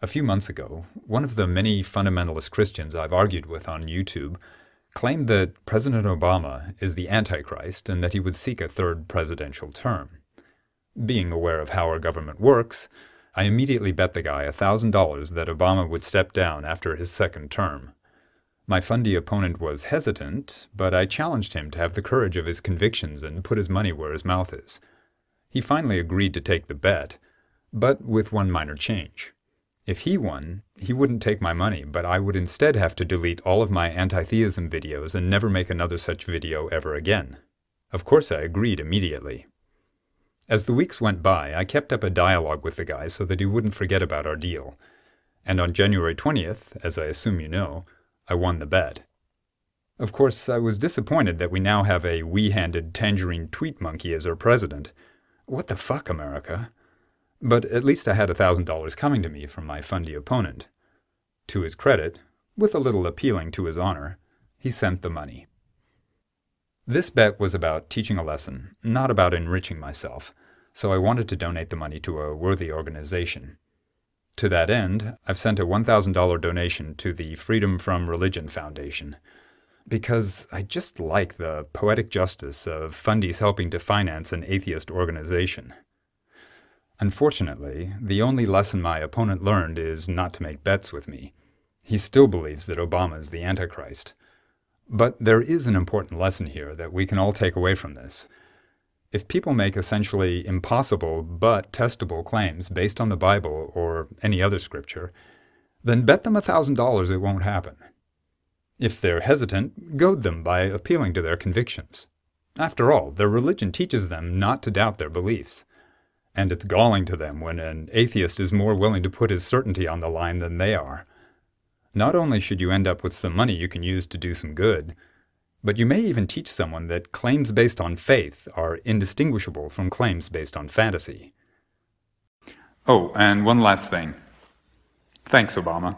A few months ago, one of the many fundamentalist Christians I've argued with on YouTube claimed that President Obama is the Antichrist and that he would seek a third presidential term. Being aware of how our government works, I immediately bet the guy $1,000 that Obama would step down after his second term. My fundy opponent was hesitant, but I challenged him to have the courage of his convictions and put his money where his mouth is. He finally agreed to take the bet, but with one minor change. If he won, he wouldn't take my money, but I would instead have to delete all of my anti-theism videos and never make another such video ever again. Of course I agreed immediately. As the weeks went by, I kept up a dialogue with the guy so that he wouldn't forget about our deal. And on January 20th, as I assume you know, I won the bet. Of course, I was disappointed that we now have a wee-handed tangerine tweet monkey as our president. What the fuck, America? But at least I had a $1,000 coming to me from my fundy opponent. To his credit, with a little appealing to his honor, he sent the money. This bet was about teaching a lesson, not about enriching myself, so I wanted to donate the money to a worthy organization. To that end, I've sent a $1,000 donation to the Freedom from Religion Foundation, because I just like the poetic justice of fundies helping to finance an atheist organization. Unfortunately, the only lesson my opponent learned is not to make bets with me. He still believes that Obama is the Antichrist. But there is an important lesson here that we can all take away from this. If people make essentially impossible but testable claims based on the Bible or any other scripture, then bet them a $1,000 it won't happen. If they're hesitant, goad them by appealing to their convictions. After all, their religion teaches them not to doubt their beliefs and it's galling to them when an atheist is more willing to put his certainty on the line than they are. Not only should you end up with some money you can use to do some good, but you may even teach someone that claims based on faith are indistinguishable from claims based on fantasy. Oh, and one last thing. Thanks, Obama.